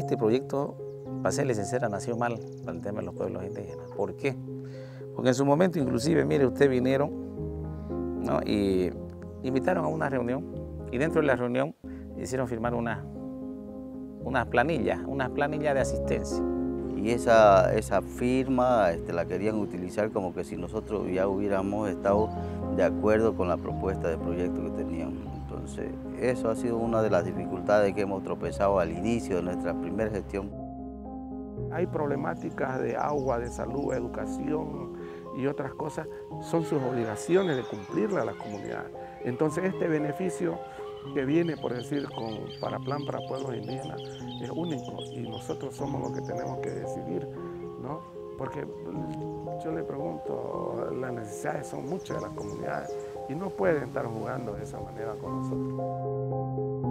este proyecto, para serle sincera, nació mal para el tema de los pueblos indígenas. ¿Por qué? Porque en su momento, inclusive, mire, ustedes vinieron ¿no? y invitaron a una reunión y dentro de la reunión hicieron firmar una, una planilla, una planilla de asistencia. Y esa, esa firma este, la querían utilizar como que si nosotros ya hubiéramos estado de acuerdo con la propuesta de proyecto que teníamos. Entonces, eso ha sido una de las dificultades que hemos tropezado al inicio de nuestra primera gestión. Hay problemáticas de agua, de salud, educación y otras cosas, son sus obligaciones de cumplirla a la comunidad. Entonces este beneficio que viene, por decir, con, para Plan para Pueblos Indígenas es único y nosotros somos los que tenemos que decidir, ¿no? Porque yo le pregunto, las necesidades son muchas de las comunidades y no pueden estar jugando de esa manera con nosotros.